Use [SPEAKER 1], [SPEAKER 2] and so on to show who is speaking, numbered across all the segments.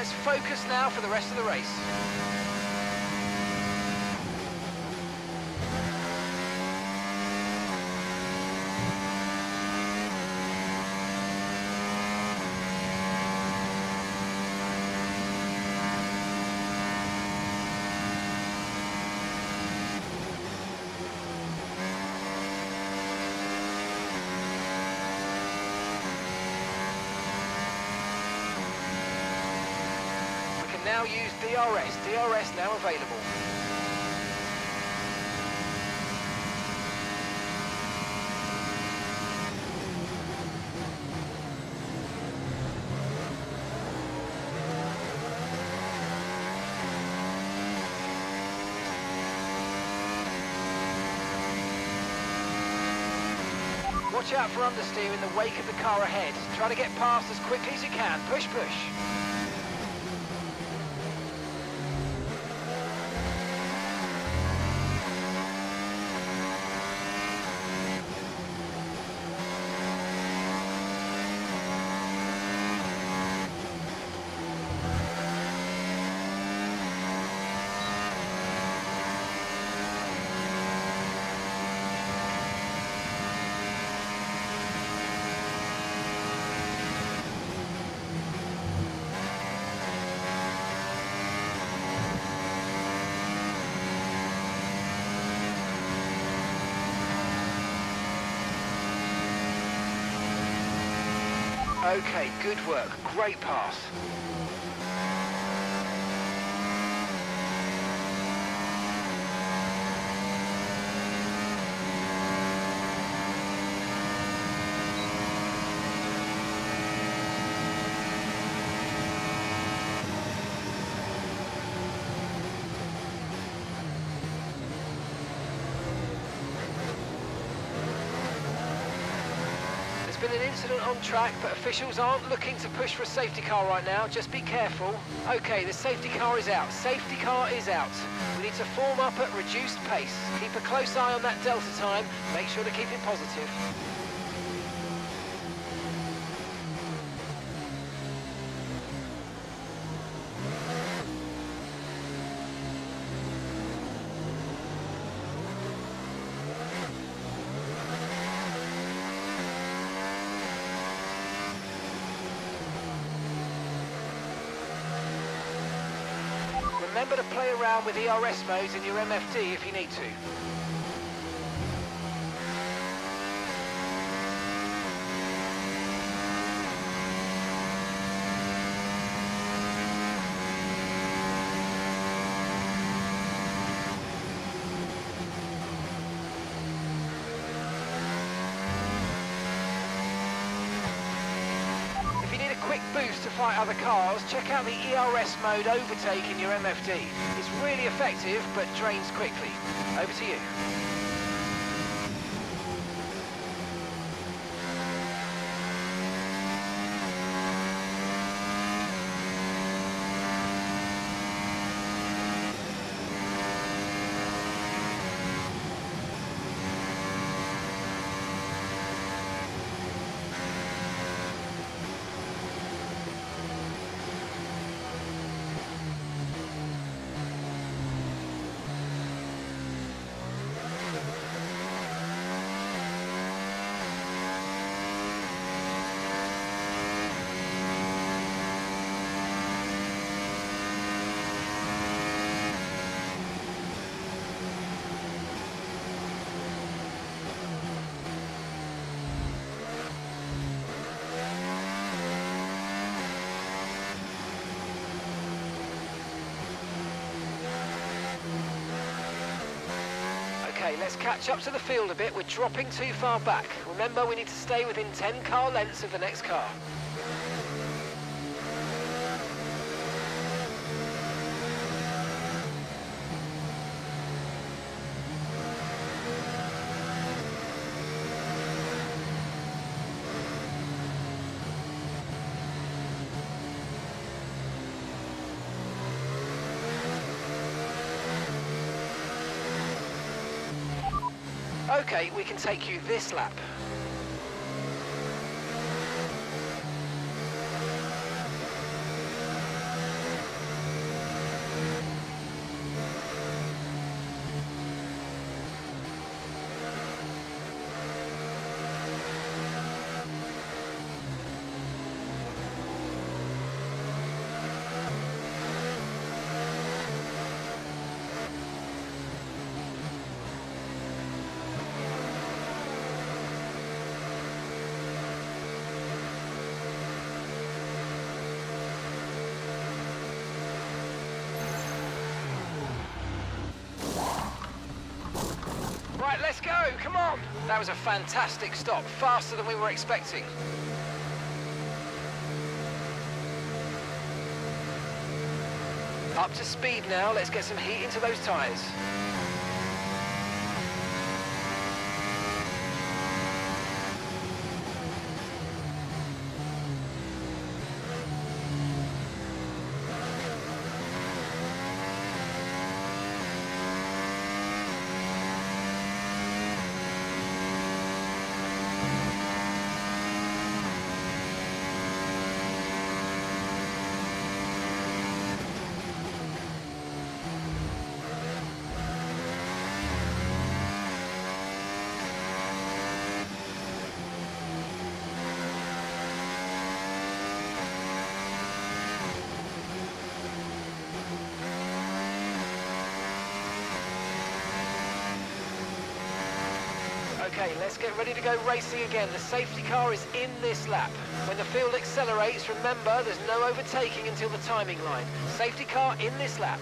[SPEAKER 1] Let's focus now for the rest of the race. We can now use DRS. DRS now available. Watch out for understeer in the wake of the car ahead. Try to get past as quickly as you can. Push, push. Okay, good work. Great pass. An incident on track, but officials aren't looking to push for a safety car right now. Just be careful. Okay, the safety car is out. Safety car is out. We need to form up at reduced pace. Keep a close eye on that delta time. Make sure to keep it positive. Remember to play around with ERS modes in your MFD if you need to. If you need a quick boost to fight other cars, check out the ERS mode overtake in your MFD. It's really effective, but drains quickly. Over to you. Okay, let's catch up to the field a bit. We're dropping too far back. Remember, we need to stay within 10 car lengths of the next car. We can take you this lap. That was a fantastic stop, faster than we were expecting. Up to speed now, let's get some heat into those tyres. Okay, let's get ready to go racing again. The safety car is in this lap. When the field accelerates, remember there's no overtaking until the timing line. Safety car in this lap.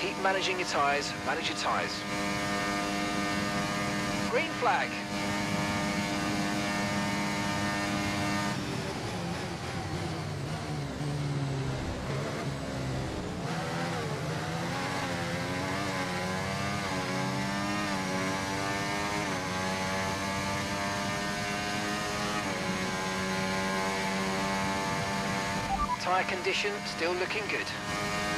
[SPEAKER 1] Keep managing your tyres, manage your tyres. Green flag. Tyre condition still looking good.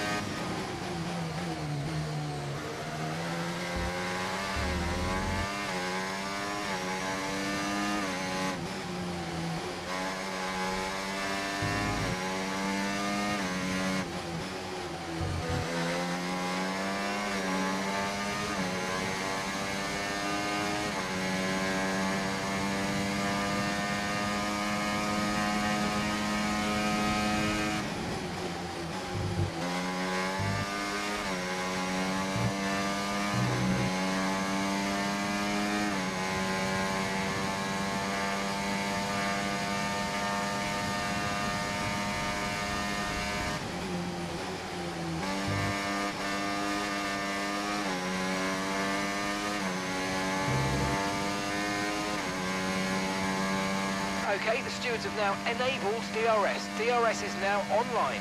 [SPEAKER 1] Okay, the stewards have now enabled DRS. DRS is now online.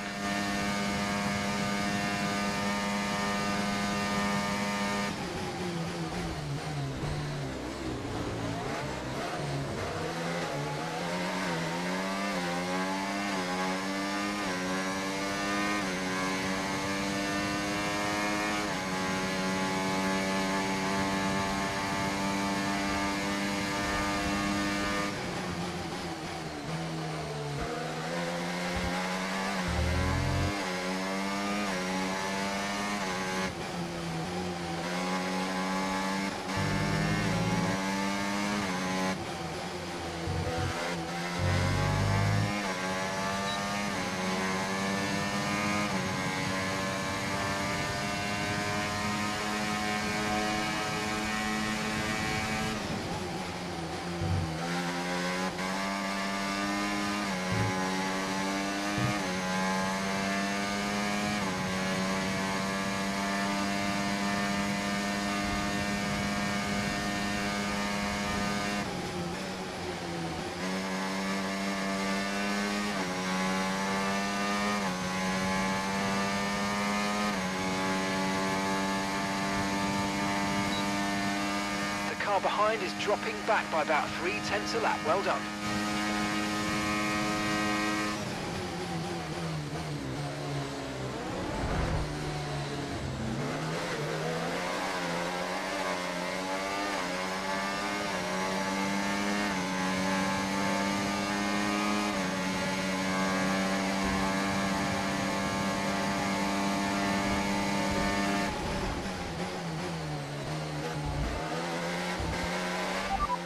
[SPEAKER 1] The car behind is dropping back by about three tenths a lap. Well done.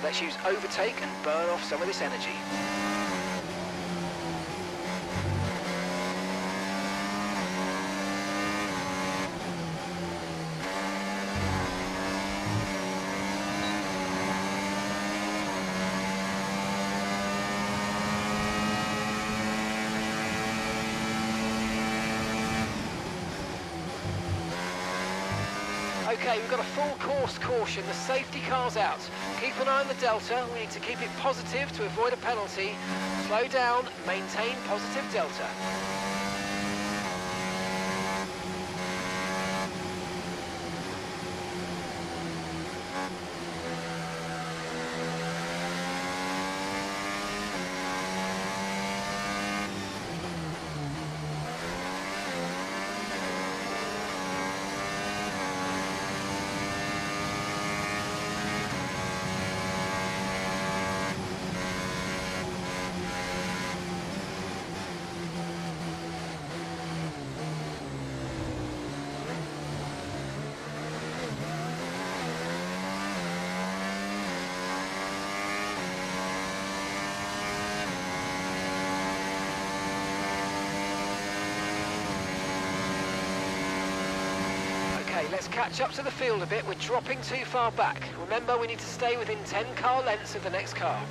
[SPEAKER 1] Let's use overtake and burn off some of this energy. Okay, we've got a full course caution. The safety car's out. Keep an eye on the delta. We need to keep it positive to avoid a penalty. Slow down, maintain positive delta. Let's catch up to the field a bit. We're dropping too far back. Remember, we need to stay within 10 car lengths of the next car.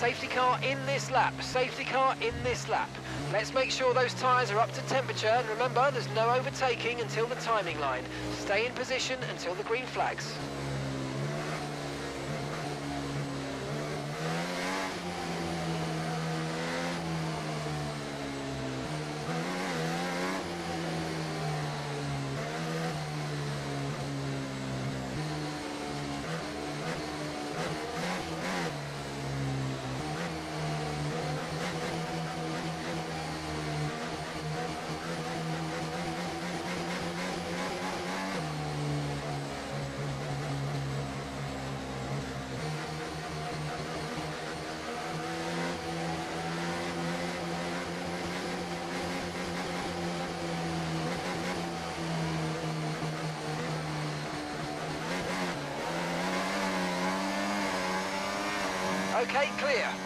[SPEAKER 1] Safety car in this lap. Safety car in this lap. Let's make sure those tyres are up to temperature. And remember, there's no overtaking until the timing line. Stay in position until the green flags. Okay, clear.